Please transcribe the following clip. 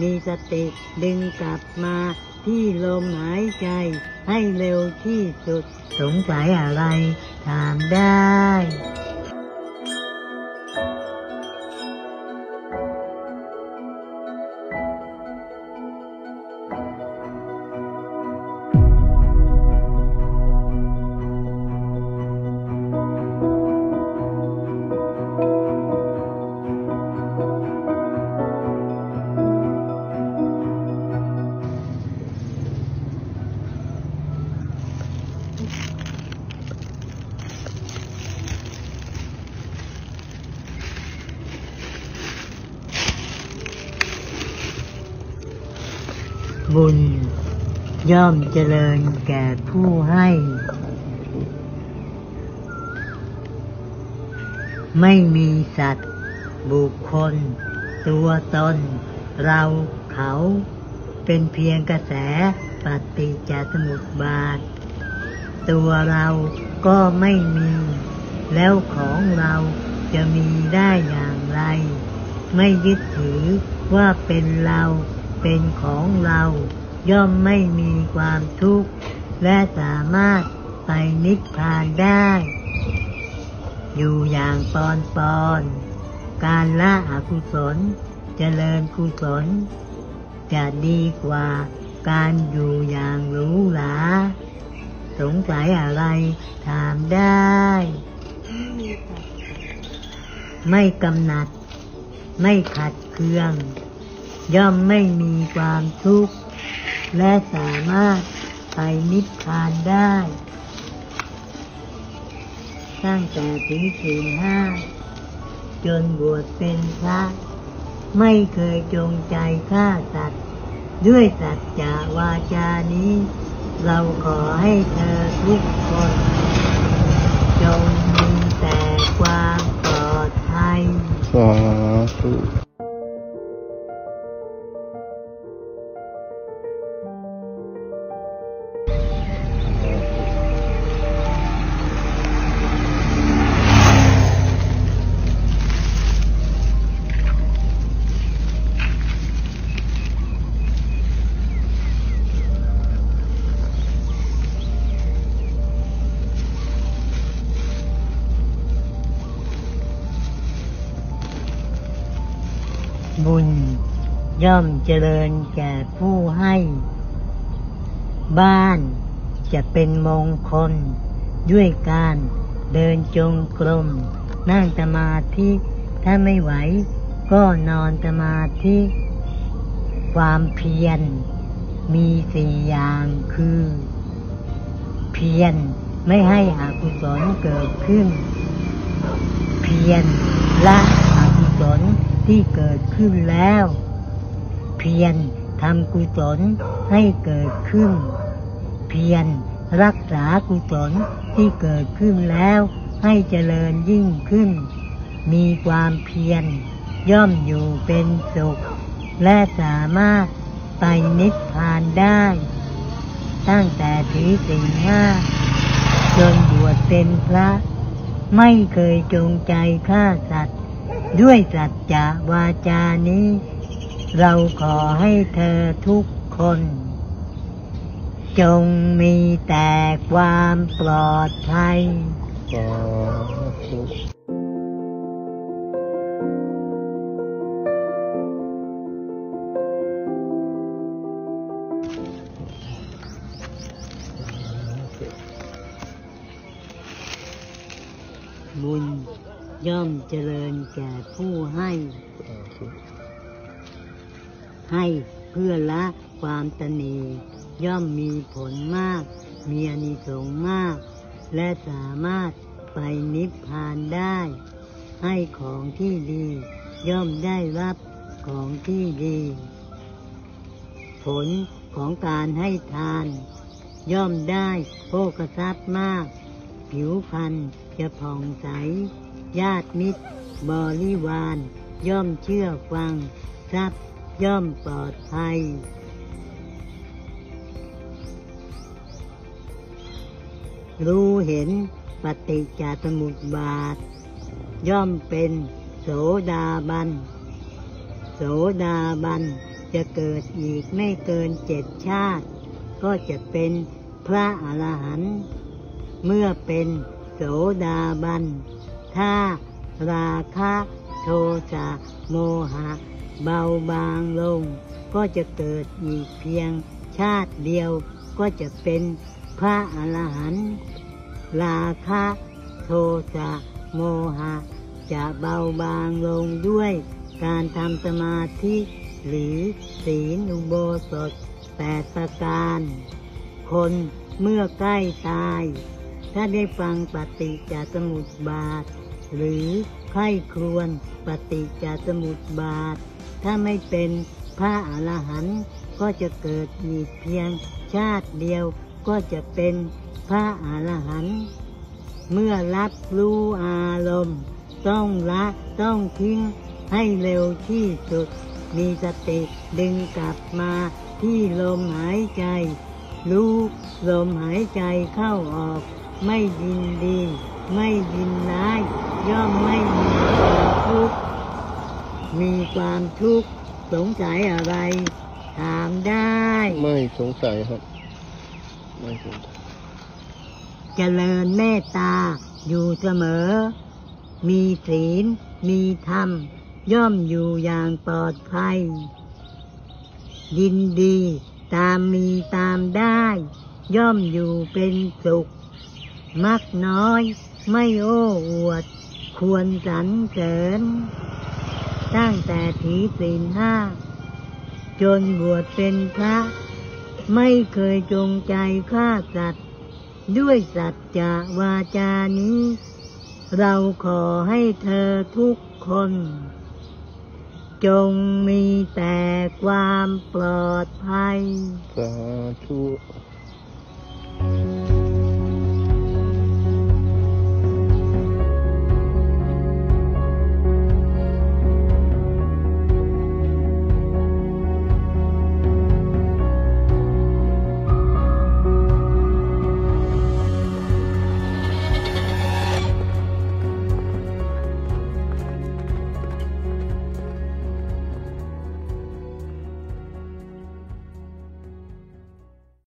มีสติดึงกลับมาที่ลมหายใจให้เร็วที่สุด สงสัยอะไร ถามได้ บุญ ย่อมเจริญแก่ผู้ให้ ไม่มีสัตว์ บุคคล ตัวตน เราเขาเป็นเพียงกระแสปฏิจจสมุปบาท ตัวเราก็ไม่มี แล้วของเราจะมีได้อย่างไร ไม่ยึดถือว่าเป็นเรา เป็นของเรา ย่อมไม่มีความทุกข์ และสามารถไปนิพพานได้ อยู่อย่างปอนปอนการละอกุศลเจริญกุศล จะดีกว่าการอยู่อย่างหรูหราสงสัยอะไรถามได้ ไม่กำหนัด ไม่ขัดเคือง ย่อมไม่มีความทุกข์ และสามารถไปนิพพานได้ ตั้งแต่ถึงศีลห้า จนบวชเป็นพระ ไม่เคยจงใจฆ่าสัตว์ ด้วยสัจจาวาจานี้ เราขอให้เธอทุกคน จงมีแต่ความปลอดภัยสาธุ บุญ ย่อมเจริญแก่ผู้ให้ บ้านจะเป็นมงคล ด้วยการเดินจงกรม นั่งสมาธิถ้าไม่ไหว ก็นอนสมาธิ ความเพียร มีสี่อย่างคือ เพียรไม่ให้อกุศลเกิดขึ้น เพียรละอกุศล ที่เกิดขึ้นแล้ว เพียรทำกุศลให้เกิดขึ้น เพียรรักษากุศลที่เกิดขึ้นแล้ว ให้เจริญยิ่งขึ้น มีความเพียรย่อมอยู่เป็นสุข และสามารถไปนิพพานได้ ตั้งแต่ถือสิ่งห้าจนบวชเป็นพระ ไม่เคยจงใจฆ่าสัตว์ ด้วยสัจจะวาจานี้ เราขอให้เธอทุกคน จงมีแต่ความปลอดภัย ย่อมเจริญแก่ผู้ให้สาธุให้เพื่อละความตนีย่อมมีผลมาก มีอานิสงส์มาก และสามารถไปนิพพานได้ ให้ของที่ดี ย่อมได้รับของที่ดี ผลของการให้ทาน ย่อมได้โภกทรัพย์มาก ผิวพรรณจะผ่องใส ญาติมิตร บริวาร ย่อมเชื่อฟัง ทรัพย์ย่อมปลอดภัย รู้เห็นปฏิจจสมุปบาท ย่อมเป็นโสดาบัน โสดาบันจะเกิดอีกไม่เกินเจ็ดชาติ ก็จะเป็นพระอรหันต์เมื่อเป็นโสดาบัน ถ้าราคะโทสะโมหะ เบาบางลง ก็จะเกิดอีกเพียงชาติเดียวก็จะเป็นพระอรหันต์ราคะโทสะโมหะ จะเบาบางลงด้วยการทำสมาธิหรือศีลอุโบสถแปดประการ คนเมื่อใกล้ตาย ถ้าได้ฟังปฏิจจสมุปบาท หรือใคร่ครวญปฏิจจสมุปบาท ถ้าไม่เป็นพระอรหันต์ก็จะเกิดอีเพียงชาติเดียวก็จะเป็นพระอรหันต์เมื่อรับรู้อารมณ์ ต้องละต้องทิ้งให้เร็วที่สุด มีสติดึงกลับมาที่ลมหายใจ รู้ลมหายใจเข้าออก ไม่ยินดี ไม่ยินร้าย ย่อมไม่มีความทุกข์มีความทุกข์สงสัยอะไร ถามได้ ไม่สงสัยครับ ไม่สงสัยเจริญเมตตาอยู่เสมอ มีศีล มีธรรม ย่อมอยู่อย่างปลอดภัย ยินดีตามมีตามได้ ย่อมอยู่เป็นสุข มักน้อย ไม่โอ้อวด ควรสรรเสริญ ตั้งแต่ถีศีลห้า จนบวชเป็นพระ ไม่เคยจงใจฆ่าสัตว์ ด้วยสัจจะวาจานี้ เราขอให้เธอทุกคน จงมีแต่ความปลอดภัย สาธุ